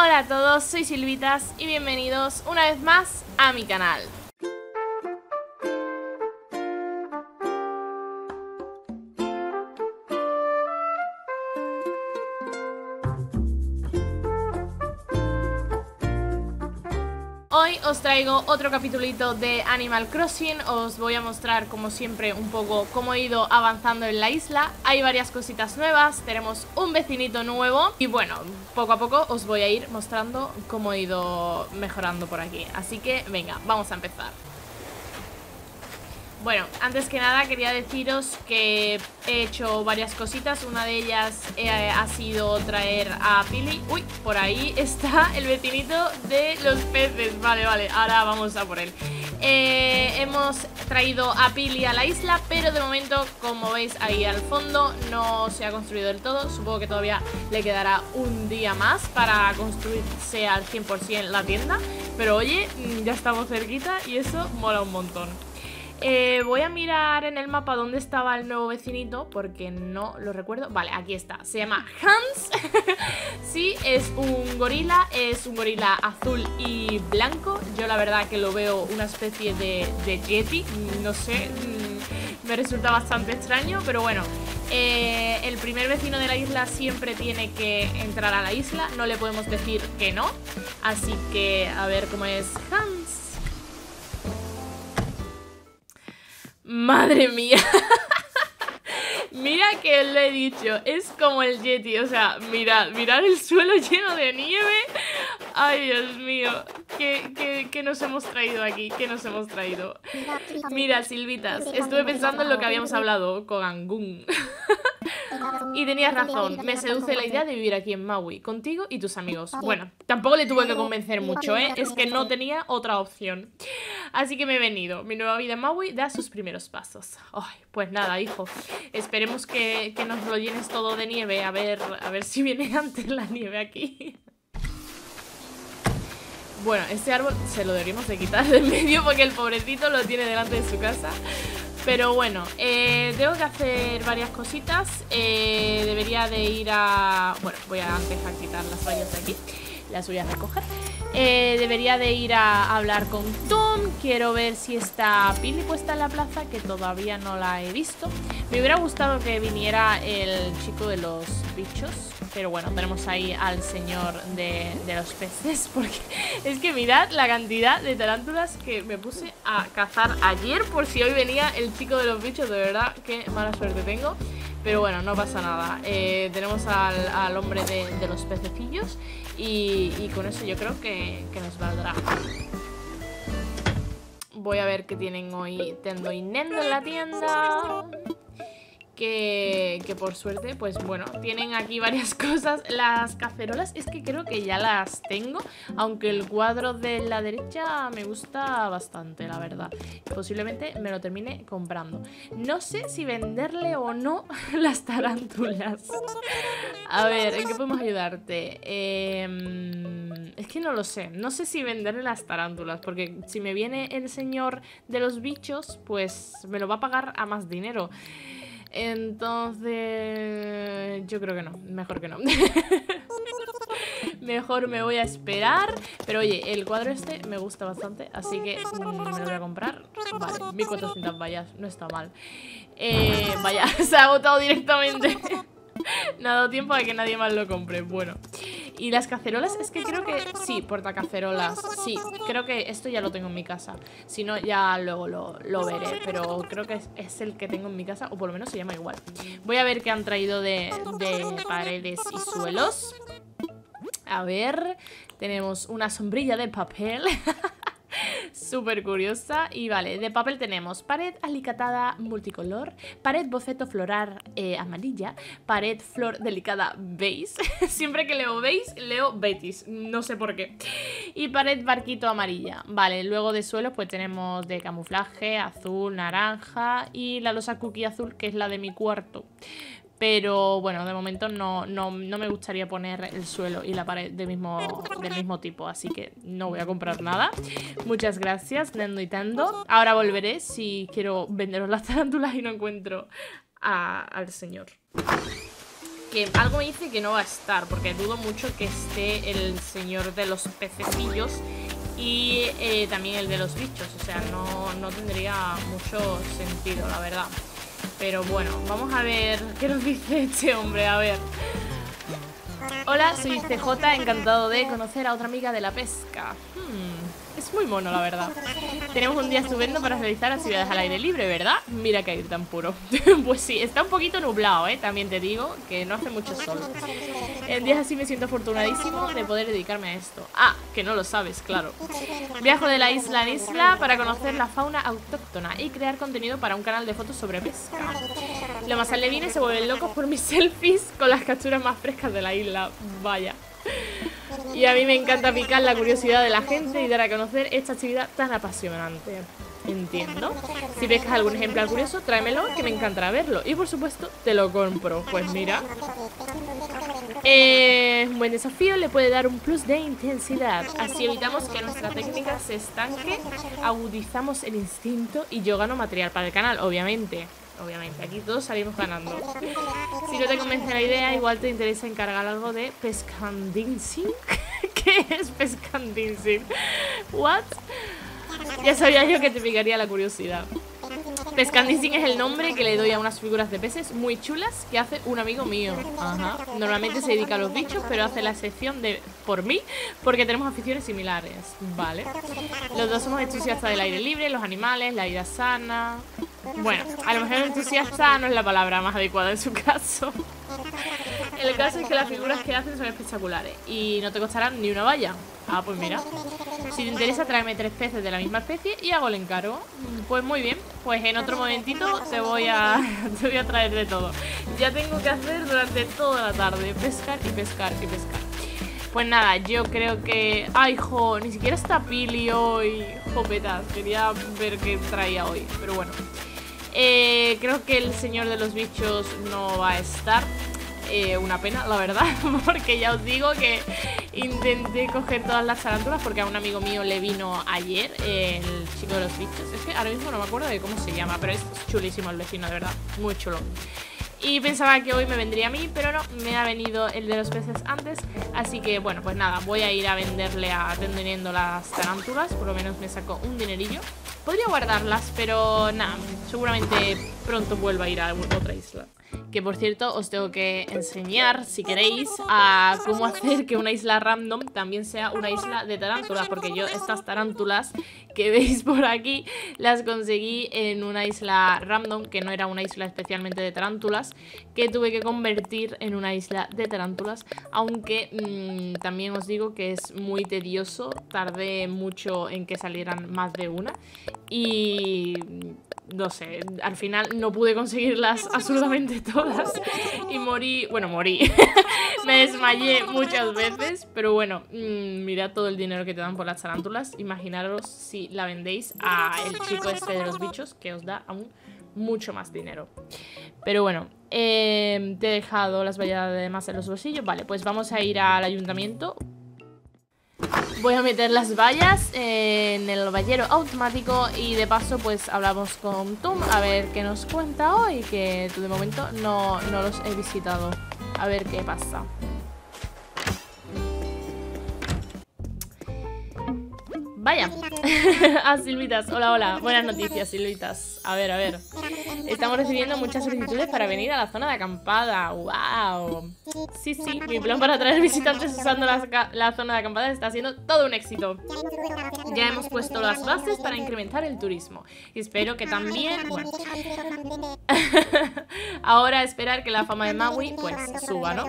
Hola a todos, soy Silvitas y bienvenidos una vez más a mi canal. Hoy os traigo otro capitulito de Animal Crossing, os voy a mostrar como siempre un poco cómo he ido avanzando en la isla. Hay varias cositas nuevas, tenemos un vecinito nuevo. Y bueno, poco a poco os voy a ir mostrando cómo he ido mejorando por aquí. Así que venga, vamos a empezar bueno, antes que nada quería deciros que he hecho varias cositas. Una de ellas eh, ha sido traer a Pili. Uy, por ahí está el vecinito de los peces. Vale, vale, ahora vamos a por él. Eh, Hemos traído a Pili a la isla Pero de momento, como veis ahí al fondo No se ha construido del todo. Supongo que todavía le quedará un día más Para construirse al 100% la tienda. Pero oye, ya estamos cerquita Y eso mola un montón eh, voy a mirar en el mapa dónde estaba el nuevo vecinito porque no lo recuerdo. Vale, aquí está. Se llama Hans. sí, es un gorila. Es un gorila azul y blanco. Yo la verdad que lo veo una especie de, de yeti. No sé, mm, me resulta bastante extraño, pero bueno. Eh, el primer vecino de la isla siempre tiene que entrar a la isla. No le podemos decir que no. Así que a ver cómo es Hans. Madre mía. Mira que lo he dicho, es como el Yeti, o sea, mirad, mirad el suelo lleno de nieve. Ay, Dios mío, ¿qué, qué, nos hemos traído aquí? ¿Qué nos hemos traído? Mira, Silvitas, estuve pensando en lo que habíamos hablado con Angun. Y tenías razón, me seduce la idea de vivir aquí en Maui, contigo y tus amigos. Bueno, tampoco le tuve que convencer mucho, ¿eh? Es que no tenía otra opción. Así que me he venido. Mi nueva vida en Maui da sus primeros pasos. Ay, pues nada, hijo. Esperemos que, que nos lo llenes todo de nieve. A ver, a ver si viene antes la nieve aquí. Bueno, este árbol se lo deberíamos de quitar de medio porque el pobrecito lo tiene delante de su casa. Pero bueno, eh, tengo que hacer varias cositas. Eh, debería de ir a... Bueno, voy a a quitar las vallas de aquí. Las voy a recoger. Eh, debería de ir a hablar con Tom. Quiero ver si está Pili puesta en la plaza, que todavía no la he visto. Me hubiera gustado que viniera el chico de los bichos. Pero bueno, tenemos ahí al señor de, los peces. Porque es que mirad la cantidad de tarántulas que me puse a cazar ayer. Por si hoy venía el chico de los bichos. De verdad, qué mala suerte tengo. Pero bueno, no pasa nada. Eh, tenemos al, hombre de, los pececillos y, y, con eso yo creo que, que, nos valdrá. Voy a ver qué tienen hoy Tendo y Nendo en la tienda que, por suerte, pues bueno, tienen aquí varias cosas. Las cacerolas es que creo que ya las tengo, aunque el cuadro de la derecha me gusta bastante, la verdad. Posiblemente me lo termine comprando. No sé si venderle o no las tarántulas. A ver, ¿en qué podemos ayudarte? Eh, es que no lo sé. No sé si venderle las tarántulas, porque si me viene el señor de los bichos, pues me lo va a pagar a más dinero. Entonces, yo creo que no, mejor que no. mejor me voy a esperar. Pero oye, el cuadro este me gusta bastante, así que mm, me lo voy a comprar. Vale, 1400 vallas, no está mal. Eh, vaya, se ha agotado directamente. no ha dado tiempo a que nadie más lo compre. Bueno. Y las cacerolas, es que creo que... Sí, portacacerolas. Sí, creo que esto ya lo tengo en mi casa. Si no, ya luego lo, lo veré. Pero creo que es, es, el que tengo en mi casa. O por lo menos se llama igual. Voy a ver qué han traído de, de paredes y suelos. A ver... Tenemos una sombrilla de papel. Súper curiosa. Y vale, de papel tenemos pared alicatada multicolor, pared boceto floral eh, amarilla, pared flor delicada beige. Siempre que leo beige, leo betis. No sé por qué. Y pared barquito amarilla. Vale, luego de suelo pues tenemos de camuflaje, azul, naranja y la losa cookie azul que es la de mi cuarto. Pero bueno, de momento no, no, no, me gustaría poner el suelo y la pared del mismo, del mismo tipo, así que no voy a comprar nada. Muchas gracias, Nendo y Tendo. Ahora volveré si quiero venderos las tarántulas y no encuentro al señor. que algo me dice que no va a estar, porque dudo mucho que esté el señor de los pececillos y eh, también el de los bichos, o sea, no, no tendría mucho sentido, la verdad. Pero bueno, vamos a ver qué nos dice este hombre, a ver. Hola, soy CJ, encantado de conocer a otra amiga de la pesca. Hmm, es muy mono, la verdad. Tenemos un día estupendo para realizar actividades al aire libre, ¿verdad? Mira que aire tan puro. pues sí, está un poquito nublado, ¿eh? También te digo que no hace mucho sol. En días así me siento afortunadísimo de poder dedicarme a esto. Ah, que no lo sabes, claro. Viajo de la isla en isla para conocer la fauna autóctona y crear contenido para un canal de fotos sobre pesca. Los más alevines se vuelven locos por mis selfies con las capturas más frescas de la isla. Vaya. Y a mí me encanta picar la curiosidad de la gente y dar a conocer esta actividad tan apasionante. Entiendo. Si pescas algún ejemplar curioso, tráemelo, que me encantará verlo. Y por supuesto, te lo compro. Pues mira. Eh, un buen desafío le puede dar un plus de intensidad. Así evitamos que nuestra técnica se estanque, agudizamos el instinto y yo gano material para el canal, obviamente obviamente. Aquí todos salimos ganando. Si no te convence la idea, igual te interesa encargar algo de pescandinsing. ¿Qué es pescandinsing? ¿What? Ya sabía yo que te picaría la curiosidad. Pescandising es el nombre que le doy a unas figuras de peces muy chulas que hace un amigo mío. Ajá. Normalmente se dedica a los bichos, pero hace la sección de por mí porque tenemos aficiones similares. Vale. Los dos somos entusiastas del aire libre, los animales, la vida sana. Bueno, a lo mejor entusiasta no es la palabra más adecuada en su caso. El caso es que las figuras que hacen son espectaculares y no te costarán ni una valla. Ah, pues mira. Si te interesa, tráeme tres peces de la misma especie y hago el encargo. Pues muy bien. Pues en otro momentito te voy a, te voy a traer de todo. Ya tengo que hacer durante toda la tarde pescar y pescar y pescar. Pues nada, yo creo que... ¡Ay, jo! Ni siquiera está Pili hoy. Jopetas, quería ver qué traía hoy. Pero bueno. Eh, creo que el señor de los bichos no va a estar. Eh, una pena, la verdad, porque ya os digo que intenté coger todas las tarántulas porque a un amigo mío le vino ayer el chico de los bichos. Es que ahora mismo no me acuerdo de cómo se llama, pero es chulísimo el vecino, de verdad, muy chulo. Y pensaba que hoy me vendría a mí, pero no, me ha venido el de los peces antes Así que bueno, pues nada, voy a ir a venderle a Tendeniendo las tarántulas Por lo menos me saco un dinerillo Podría guardarlas, pero nada, seguramente pronto vuelva a ir a otra isla que por cierto os tengo que enseñar, si queréis, a cómo hacer que una isla random también sea una isla de tarántulas, porque yo estas tarántulas que veis por aquí las conseguí en una isla random, que no era una isla especialmente de tarántulas, que tuve que convertir en una isla de tarántulas, aunque mm, también os digo que es muy tedioso, tardé mucho en que salieran más de una, y no sé, al final no pude conseguirlas absolutamente todas y morí, bueno, morí, me desmayé muchas veces, pero bueno, mmm, mirad todo el dinero que te dan por las tarántulas, imaginaros si la vendéis a el chico este de los bichos que os da aún mucho más dinero. Pero bueno, eh, te he dejado las vallas de más en los bolsillos, vale, pues vamos a ir al ayuntamiento Voy a meter las vallas en el vallero automático y de paso pues hablamos con Tom a ver qué nos cuenta hoy, que de momento no, no los he visitado. A ver qué pasa. Vaya. ah, Silvitas. Hola, hola. Buenas noticias, Silvitas. A ver, a ver. Estamos recibiendo muchas solicitudes para venir a la zona de acampada. ¡Wow! Sí, sí. Mi plan para atraer visitantes usando la, la zona de acampada está siendo todo un éxito. Ya hemos puesto las bases para incrementar el turismo. Y espero que también... Bueno. Ahora esperar que la fama de Maui, pues, suba, ¿no?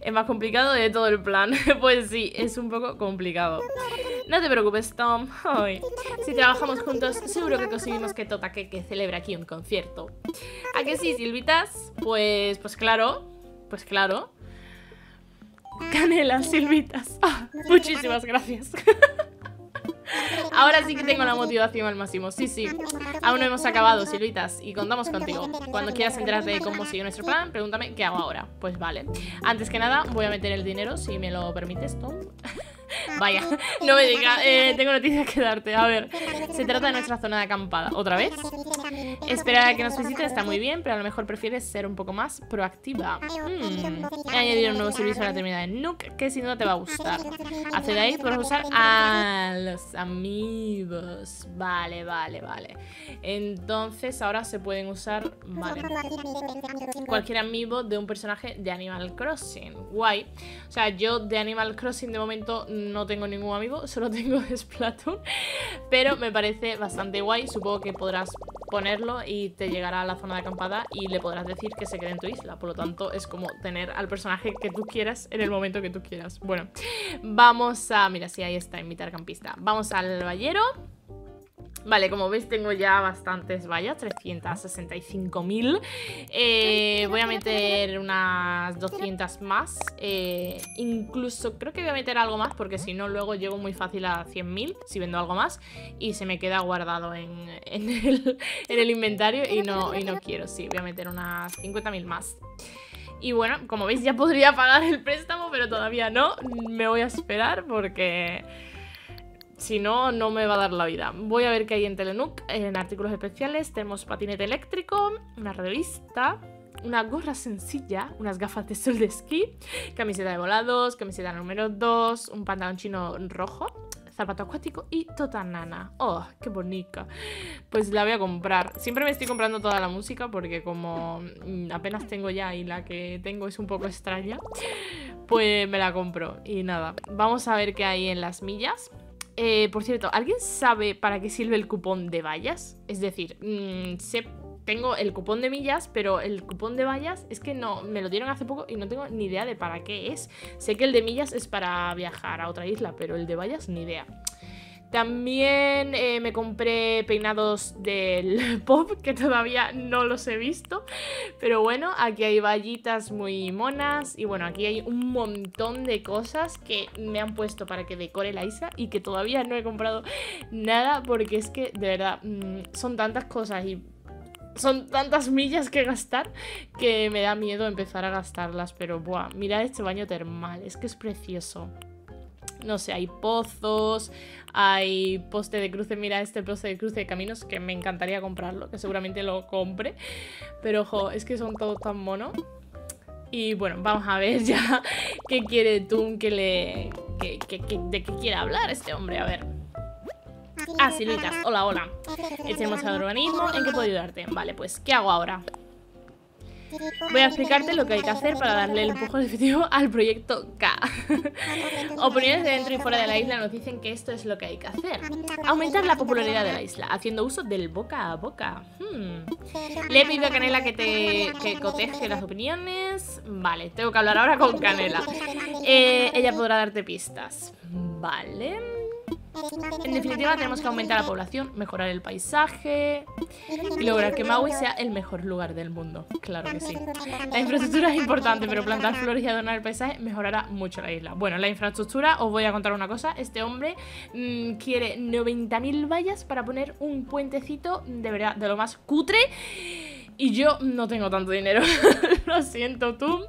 Es más complicado de todo el plan. pues sí, es un poco complicado. No te preocupes, Tom. si trabajamos juntos, seguro que conseguimos que Totake que celebre aquí un concierto. ¿A que sí, Silvitas? Pues, pues claro. Pues claro. Canela, Silvitas. Ah, muchísimas gracias. Ahora sí que tengo la motivación al máximo. Sí, sí. Aún no hemos acabado, Silvitas, y contamos contigo. Cuando quieras enterarte de cómo sigue nuestro plan, pregúntame qué hago ahora. Pues vale. Antes que nada, voy a meter el dinero, si me lo permites, Tom. Vaya, no me digas, eh, tengo noticias que darte. A ver, se trata de nuestra zona de acampada. ¿Otra vez? Esperar a que nos visiten está muy bien, pero a lo mejor prefieres ser un poco más proactiva. Hmm. He añadido un nuevo servicio a la terminal de Nook que si no te va a gustar. Accede ahí, puedes usar a los amigos. Vale, vale, vale. Entonces ahora se pueden usar, vale, cualquier amigo de un personaje de Animal Crossing. Guay. O sea, yo de Animal Crossing de momento no tengo ningún amigo, solo tengo Splatoon. Pero me parece bastante guay. Supongo que podrás ponerlo y te llegará a la zona de acampada y le podrás decir que se quede en tu isla. Por lo tanto, es como tener al personaje que tú quieras en el momento que tú quieras. Bueno, vamos a... Mira, sí, ahí está, invitar campista. Vamos al ballero. Vale, como veis tengo ya bastantes vallas, 365.000 eh, Voy a meter unas 200 más eh, Incluso creo que voy a meter algo más porque si no luego llego muy fácil a 100.000 si vendo algo más Y se me queda guardado en, el, inventario y no, y no quiero, sí, voy a meter unas 50.000 más. Y bueno, como veis ya podría pagar el préstamo, pero todavía no. Me voy a esperar porque si no, no me va a dar la vida. Voy a ver qué hay en Telenook. En artículos especiales tenemos patinete eléctrico, una revista, una gorra sencilla, unas gafas de sol de esquí, camiseta de volados, camiseta número 2, un pantalón chino rojo, zapato acuático y totanana. ¡Oh, qué bonita! Pues la voy a comprar. Siempre me estoy comprando toda la música porque como mm, apenas tengo ya y la que tengo es un poco extraña, pues me la compro. Y nada, vamos a ver qué hay en las millas. Eh, por cierto, ¿alguien sabe para qué sirve el cupón de vallas? Es decir, mm, tengo el cupón de millas, pero el cupón de vallas es que no, me lo dieron hace poco y no tengo ni idea de para qué es. Sé que el de millas es para viajar a otra isla, pero el de vallas ni idea. También eh, me compré peinados del pop, que todavía no los he visto. Pero bueno, aquí hay vallitas muy monas. Y bueno, aquí hay un montón de cosas que me han puesto para que decore la isla. Y que todavía no he comprado nada porque es que, de verdad, mm, son tantas cosas y son tantas millas que gastar que me da miedo empezar a gastarlas. Pero, buah, mirad este baño termal, es que es precioso no sé, hay pozos, hay poste de cruce, mira este poste de cruce de caminos que me encantaría comprarlo, que seguramente lo compre, pero ojo, es que son todos tan monos. Y bueno, vamos a ver ya qué quiere Toon que le... de qué quiere hablar este hombre, a ver. Ah, Silvitas, hola, hola. Echemos al organismo, ¿en qué puedo ayudarte? Vale, pues, ¿qué hago ahora? Voy a explicarte lo que hay que hacer para darle el empujón definitivo al proyecto K. Opiniones de dentro y fuera de la isla nos dicen que esto es lo que hay que hacer. Aumentar la popularidad de la isla, haciendo uso del boca a boca. Hmm. Le he pedido a Canela que te que coteje las opiniones. Vale, tengo que hablar ahora con Canela. Eh, ella podrá darte pistas. Vale. En definitiva, tenemos que aumentar la población, mejorar el paisaje y lograr que Maui sea el mejor lugar del mundo. Claro que sí. La infraestructura es importante, pero plantar flores y adornar el paisaje mejorará mucho la isla. Bueno, la infraestructura, os voy a contar una cosa. Este hombre mm, quiere 90.000 vallas para poner un puentecito de verdad, de lo más cutre y yo no tengo tanto dinero. Lo siento tú,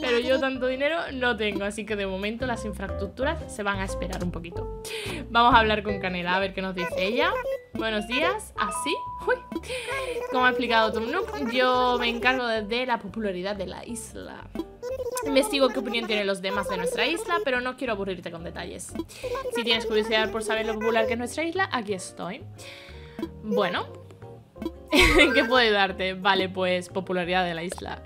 pero yo tanto dinero no tengo. Así que de momento las infraestructuras se van a esperar un poquito. Vamos a hablar con Canela, a ver qué nos dice ella. Buenos días, así. Uy. Como ha explicado Tom yo me encargo de la popularidad de la isla. Investigo qué opinión tienen los demás de nuestra isla, pero no quiero aburrirte con detalles. Si tienes curiosidad por saber lo popular que es nuestra isla, aquí estoy. Bueno, ¿Qué puedo ayudarte? Vale, pues popularidad de la isla.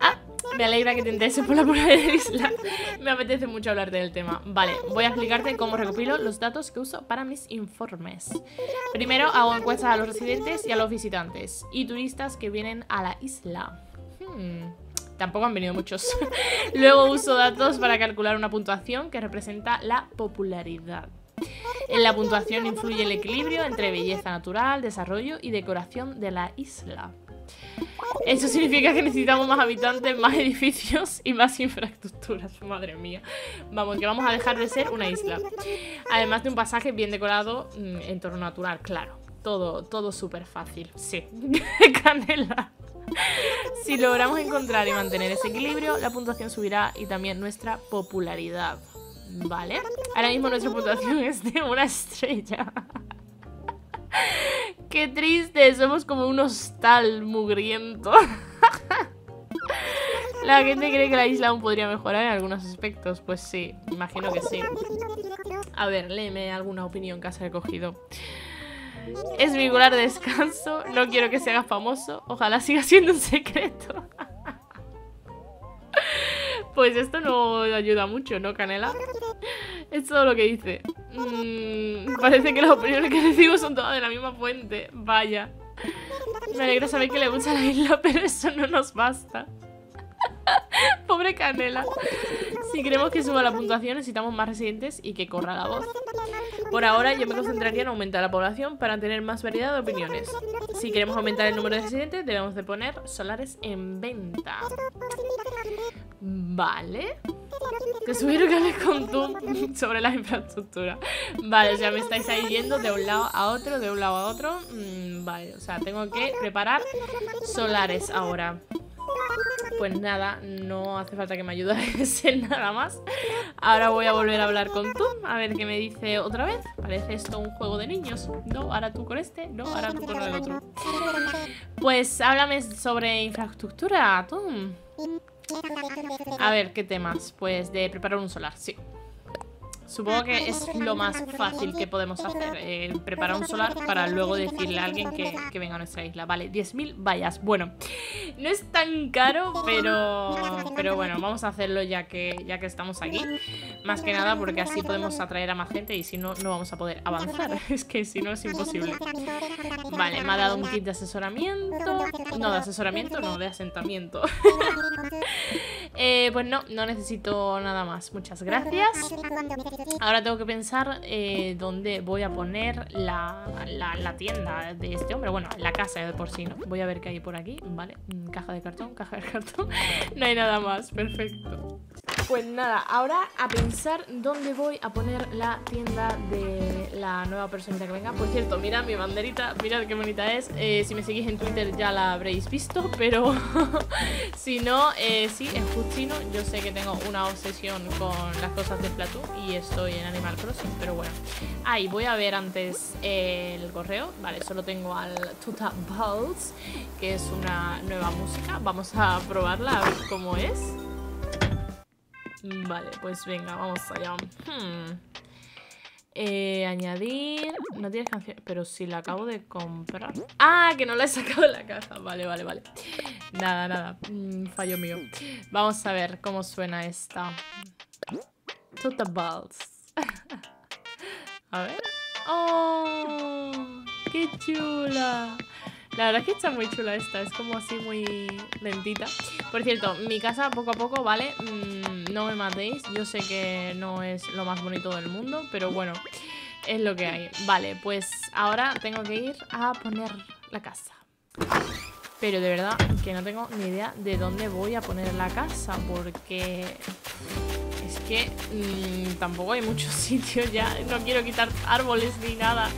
Ah, me alegra que te interese por la popularidad de la isla. Me apetece mucho hablarte del tema. Vale, voy a explicarte cómo recopilo los datos que uso para mis informes. Primero hago encuestas a los residentes y a los visitantes y turistas que vienen a la isla. Hmm, tampoco han venido muchos. Luego uso datos para calcular una puntuación que representa la popularidad. En la puntuación influye el equilibrio entre belleza natural, desarrollo y decoración de la isla. Eso significa que necesitamos más habitantes, más edificios y más infraestructuras. Madre mía. Vamos, que vamos a dejar de ser una isla. Además de un pasaje bien decorado, mm, entorno natural, claro. Todo, todo súper fácil. Sí. Canela. Si logramos encontrar y mantener ese equilibrio, la puntuación subirá y también nuestra popularidad. Vale. Ahora mismo nuestra puntuación es de una estrella. Qué triste, somos como un hostal mugriento. La gente cree que la isla aún podría mejorar en algunos aspectos. Pues sí, imagino que sí. A ver, léeme alguna opinión que has recogido. Es mi de descanso. No quiero que se haga famoso. Ojalá siga siendo un secreto. Pues esto no ayuda mucho, ¿no, Canela? Es todo lo que dice. Mm, parece que las opiniones que recibo son todas de la misma fuente. Vaya. Me alegra saber que le gusta la isla, pero eso no nos basta. Pobre Canela. Si queremos que suba la puntuación, necesitamos más residentes y que corra la voz. Por ahora, yo me concentraría en aumentar la población para tener más variedad de opiniones. Si queremos aumentar el número de residentes, debemos de poner solares en venta. Vale. Te sugiero que con tú sobre la infraestructura. Vale, o sea, me estáis ahí yendo de un lado a otro, de un lado a otro. Mm, vale, o sea, tengo que preparar solares ahora. Pues nada, no hace falta que me ayudes en nada más. Ahora voy a volver a hablar con tú, a ver qué me dice otra vez. Parece esto un juego de niños. No, ahora tú con este, no, ahora tú con el otro. Pues háblame sobre infraestructura, tú. A ver, ¿qué temas? Pues de preparar un solar, sí. Supongo que es lo más fácil que podemos hacer, eh, preparar un solar para luego decirle a alguien que, venga a nuestra isla. Vale, 10.000 vallas. Bueno, no es tan caro, pero, pero bueno, vamos a hacerlo ya que, ya que estamos aquí. Más que nada porque así podemos atraer a más gente y si no, no vamos a poder avanzar. Es que si no es imposible. Vale, me ha dado un kit de asesoramiento. No, de asesoramiento, no, de asentamiento. Eh, pues no, no necesito nada más. Muchas gracias. Ahora tengo que pensar eh, dónde voy a poner la, tienda de este hombre. Bueno, la casa de por sí, ¿no? Voy a ver qué hay por aquí. Vale, mm, caja de cartón, caja de cartón. no hay nada más, perfecto. Pues nada, ahora a pensar dónde voy a poner la tienda de la nueva personita que venga. Por cierto, mira mi banderita, mirad qué bonita es. Eh, si me seguís en Twitter ya la habréis visto, pero si no, eh, sí, es Justino. Yo sé que tengo una obsesión con las cosas de Platú y estoy en Animal Crossing, pero bueno. Ahí voy a ver antes el correo. Vale, solo tengo al Tuta Balls, que es una nueva música. Vamos a probarla a ver cómo es. Vale, pues venga, vamos allá. Hmm. Eh, añadir... No tienes canción... Pero si la acabo de comprar... ¡Ah! Que no la he sacado de la caja. Vale, vale, vale. Nada, nada. Mm, fallo mío. Vamos a ver cómo suena esta. Total Balls. a ver. ¡Oh! ¡Qué chula! La verdad es que está muy chula esta, es como así muy lentita. Por cierto, mi casa poco a poco, ¿vale? Mm, no me matéis, yo sé que no es lo más bonito del mundo, pero bueno, es lo que hay. Vale, pues ahora tengo que ir a poner la casa. Pero de verdad que no tengo ni idea de dónde voy a poner la casa, porque es que mm, tampoco hay muchos sitios ya. No quiero quitar árboles ni nada,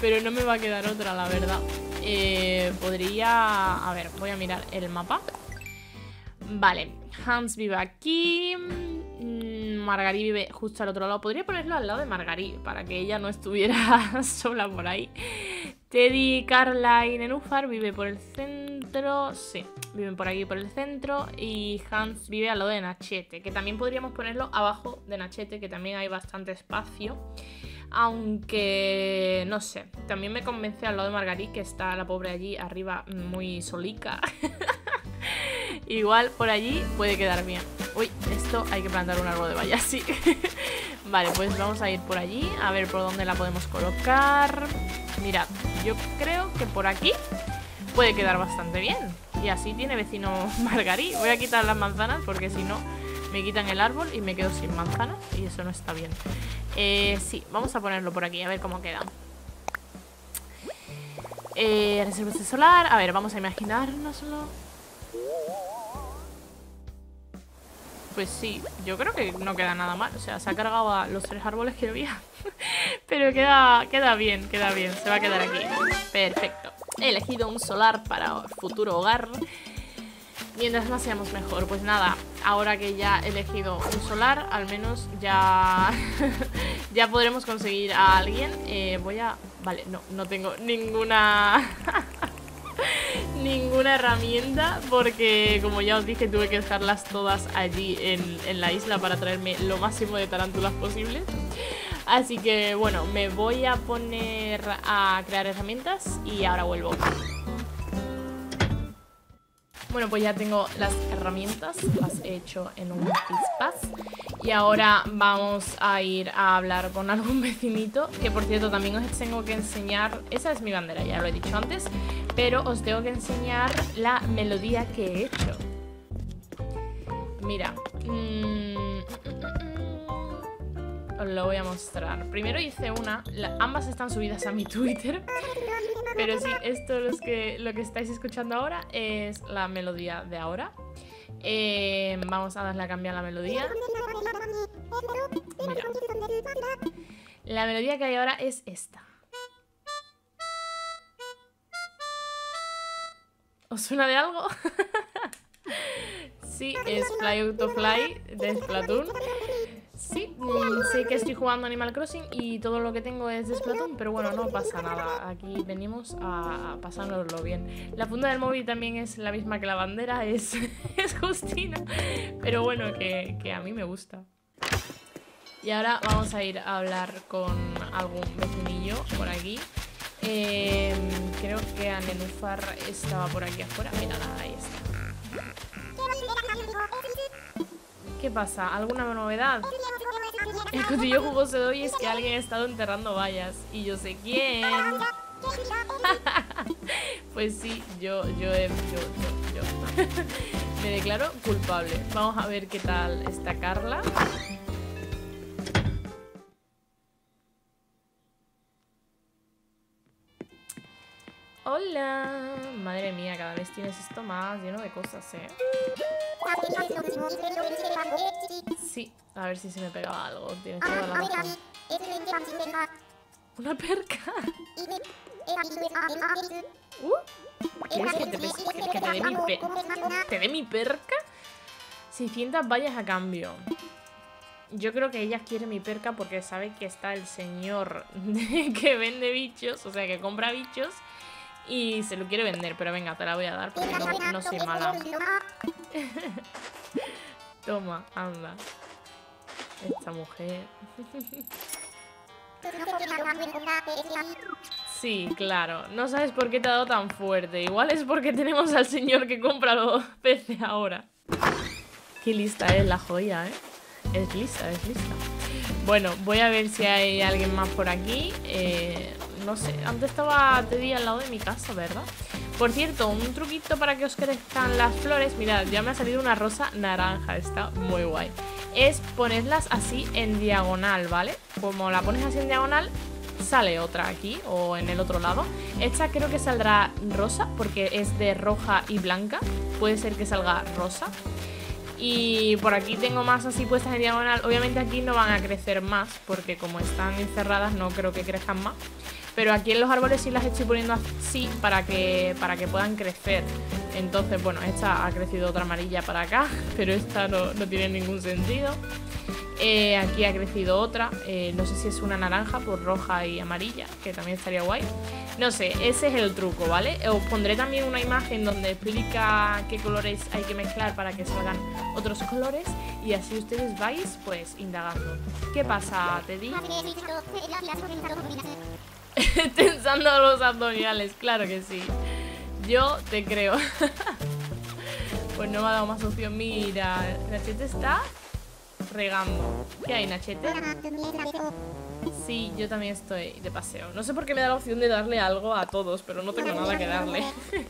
pero no me va a quedar otra, la verdad. Eh, podría... A ver, voy a mirar el mapa. Vale, Hans vive aquí. Mm, Margarí vive justo al otro lado. Podría ponerlo al lado de Margarí para que ella no estuviera sola por ahí. Teddy, Carla y Nenúfar vive por el centro. Sí, viven por aquí por el centro. Y Hans vive al lado de Nachete, que también podríamos ponerlo abajo de Nachete, que también hay bastante espacio. Aunque, no sé, también me convence al lado de Margarit, que está la pobre allí arriba muy solica. Igual por allí puede quedar bien. Uy, esto hay que plantar un árbol de vallas, sí. vale, pues vamos a ir por allí, a ver por dónde la podemos colocar. Mirad, yo creo que por aquí puede quedar bastante bien. Y así tiene vecino Margarí. Voy a quitar las manzanas porque si no me quitan el árbol y me quedo sin manzanas y eso no está bien. Eh, sí, vamos a ponerlo por aquí, a ver cómo queda. Eh, reservas de solar. A ver, vamos a imaginárnoslo. Pues sí, yo creo que no queda nada mal. O sea, se ha cargado los tres árboles que había. Pero queda, queda bien, queda bien. Se va a quedar aquí. Perfecto. He elegido un solar para futuro hogar. Mientras más seamos mejor. Pues nada, ahora que ya he elegido un solar, al menos ya, ya podremos conseguir a alguien. Eh, voy a... Vale, no, no tengo ninguna... ninguna herramienta porque como ya os dije tuve que dejarlas todas allí en, en la isla para traerme lo máximo de tarántulas posibles. Así que bueno, me voy a poner a crear herramientas y ahora vuelvo. Bueno, pues ya tengo las herramientas, las he hecho en un pispas Y ahora vamos a ir a hablar con algún vecinito Que por cierto también os tengo que enseñar Esa es mi bandera, ya lo he dicho antes Pero os tengo que enseñar la melodía que he hecho Mira mmm, os lo voy a mostrar. Primero hice una, ambas están subidas a mi Twitter, pero sí, esto es que, lo que estáis escuchando ahora es la melodía de ahora. Eh, vamos a darle a cambiar la melodía. Mira. La melodía que hay ahora es esta. ¿Os suena de algo? sí, es Fly Out to Fly de Splatoon. Sí, mm, sé que estoy jugando Animal Crossing y todo lo que tengo es de Splatoon, pero bueno, no pasa nada. Aquí venimos a pasárnoslo bien. La funda del móvil también es la misma que la bandera, es, es Justina, pero bueno, que, a mí me gusta. Y ahora vamos a ir a hablar con algún vecinillo por aquí. Em, creo que Anenufar estaba por aquí afuera. Mira, ahí está. ¿Qué pasa? ¿Alguna novedad? El cotillo jugoso de hoy es que alguien ha estado enterrando vallas. Y yo sé quién. pues sí, yo, yo, yo, yo, yo. Me declaro culpable. Vamos a ver qué tal está Carla. Hola. Madre mía, cada vez tienes esto más lleno de cosas, ¿eh? Sí, a ver si se me pegaba algo. Tienes. ¿Una perca? Uh, ¿Quieres que te, que te dé mi? ¿Te dé mi perca? 600 vallas a cambio. Yo creo que ella quiere mi perca porque sabe que está el señor que vende bichos, o sea, que compra bichos y se lo quiere vender, pero venga, te la voy a dar porque no, soy mala. Toma, anda. Esta mujer. Sí, claro. No sabes por qué te ha dado tan fuerte. Igual es porque tenemos al señor que compra los peces ahora. Qué lista es la joya, ¿eh? Es lista, es lista. Bueno, voy a ver si hay alguien más por aquí. Eh, no sé, antes estaba Teddy al lado de mi casa, ¿verdad? Por cierto, un truquito para que os crezcan las flores. Mirad, ya me ha salido una rosa naranja Está muy guay. Es ponerlas así en diagonal, ¿vale? Como la pones así en diagonal Sale otra aquí o en el otro lado. Esta creo que saldrá rosa Porque es de roja y blanca. Puede ser que salga rosa. Y por aquí tengo más así puestas en diagonal. Obviamente aquí no van a crecer más Porque como están encerradas no creo que crezcan más pero aquí en los árboles sí las estoy poniendo así para que, para que puedan crecer. Entonces, bueno, esta ha crecido otra amarilla para acá, pero esta no, tiene ningún sentido. Eh, aquí ha crecido otra, eh, no sé si es una naranja, por roja y amarilla, que también estaría guay. No sé, ese es el truco, ¿vale? Os pondré también una imagen donde explica qué colores hay que mezclar para que salgan otros colores y así ustedes vais pues indagando. ¿Qué pasa, Teddy? Tensando los abdominales, claro que sí. Yo te creo. pues no me ha dado más opción. Mira, Nachete está regando. ¿Qué hay, Nachete? Sí, yo también estoy de paseo. No sé por qué me da la opción de darle algo a todos, pero no tengo nada que darle.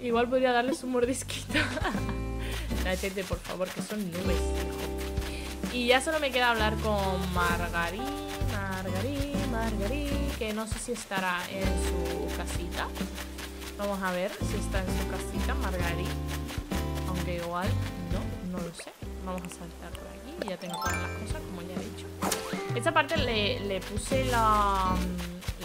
Igual podría darles un mordisquito. Nachete, por favor, que son nubes, Y ya solo me queda hablar con Margarita. Margarí, Margarí, que no sé si estará en su casita. Vamos a ver si está en su casita, Margarí. Aunque igual no, no lo sé. Vamos a saltar por aquí. Ya tengo todas las cosas, como ya he dicho. Esta parte le, puse la,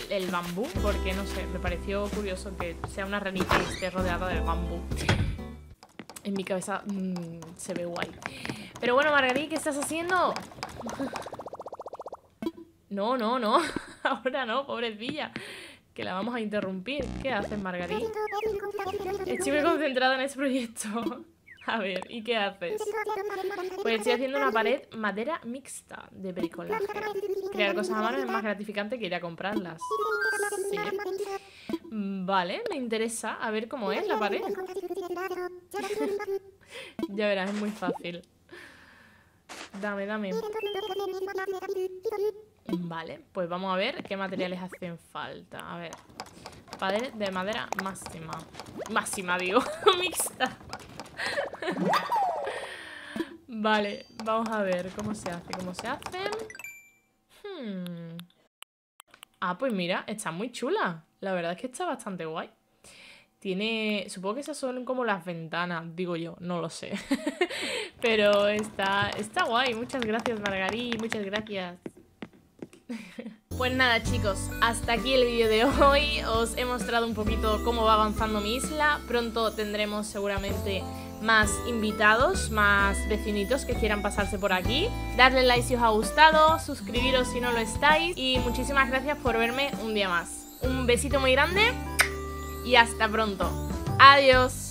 el bambú, porque no sé, me pareció curioso que sea una ranita y esté rodeada de bambú. En mi cabeza mm, se ve guay. Pero bueno, Margarita, ¿qué estás haciendo? No, no, no. Ahora no, pobrecilla. Que la vamos a interrumpir. ¿Qué haces, Margarita? Estoy muy concentrada en ese proyecto. A ver, ¿y qué haces? Pues estoy haciendo una pared madera mixta de bricolaje. Crear cosas a mano es más gratificante que ir a comprarlas. Sí. Vale, me interesa. A ver cómo es la pared. ya verás, es muy fácil. Dame, dame. Vale, pues vamos a ver qué materiales hacen falta. A ver. Pared de madera máxima. Máxima, digo. Mixta. vale, vamos a ver cómo se hace. ¿Cómo se hace? Hmm. Ah, pues mira, está muy chula. La verdad es que está bastante guay. Tiene... Supongo que esas son como las ventanas, digo yo, no lo sé. Pero está, está guay. Muchas gracias, Margarí. Muchas gracias. Pues nada chicos, hasta aquí el vídeo de hoy, os he mostrado un poquito cómo va avanzando mi isla, pronto tendremos seguramente más invitados, más vecinitos que quieran pasarse por aquí. Darle like si os ha gustado, suscribiros si no lo estáis y muchísimas gracias por verme un día más. Un besito muy grande y hasta pronto. Adiós.